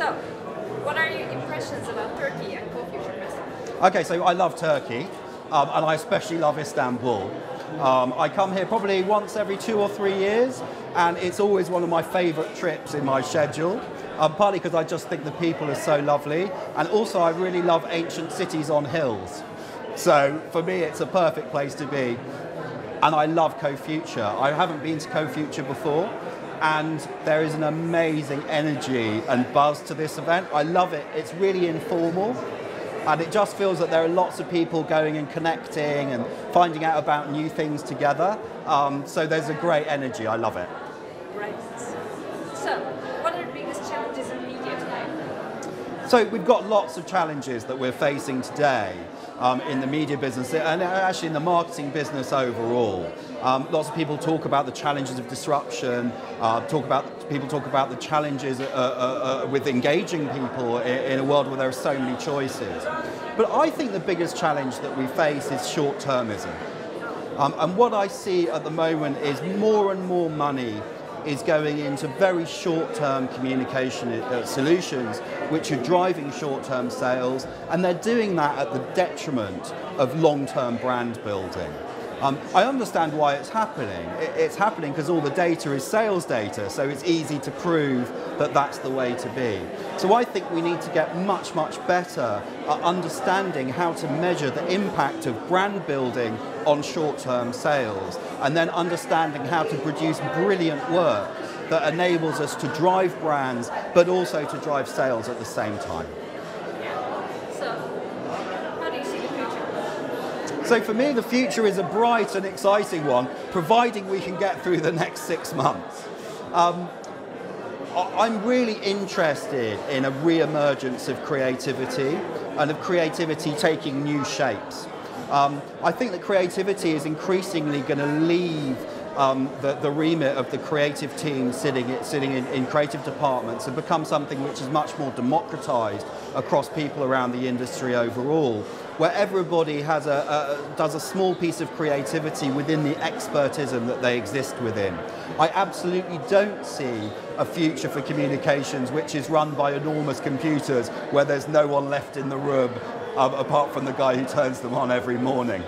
So, what are your impressions about Turkey and CoFuture? Okay, so I love Turkey, um, and I especially love Istanbul. Um, I come here probably once every two or three years, and it's always one of my favourite trips in my schedule. Um, partly because I just think the people are so lovely, and also I really love ancient cities on hills. So for me, it's a perfect place to be. And I love CoFuture. I haven't been to CoFuture before, and there is an amazing energy and buzz to this event. I love it. It's really informal, and it just feels that there are lots of people going and connecting and finding out about new things together. Um, so there's a great energy. I love it. Right. So, what are the biggest challenges in media today? So we've got lots of challenges that we're facing today um, in the media business and actually in the marketing business overall. Um, lots of people talk about the challenges of disruption. Uh, talk about people talk about the challenges uh, uh, uh, with engaging people in, in a world where there are so many choices. But I think the biggest challenge that we face is short-termism. Um, and what I see at the moment is more and more money is going into very short-term communication uh, solutions which are driving short-term sales and they're doing that at the detriment of long-term brand building. Um, I understand why it's happening. It, it's happening because all the data is sales data, so it's easy to prove that that's the way to be. So I think we need to get much, much better at understanding how to measure the impact of brand building on short-term sales, and then understanding how to produce brilliant work that enables us to drive brands, but also to drive sales at the same time. So for me, the future is a bright and exciting one, providing we can get through the next six months. Um, I'm really interested in a re-emergence of creativity and of creativity taking new shapes. Um, I think that creativity is increasingly going to leave um, the, the, remit of the creative team sitting, sitting in, in, creative departments and become something which is much more democratized across people around the industry overall where everybody has a, a, does a small piece of creativity within the expertism that they exist within. I absolutely don't see a future for communications which is run by enormous computers where there's no one left in the room um, apart from the guy who turns them on every morning.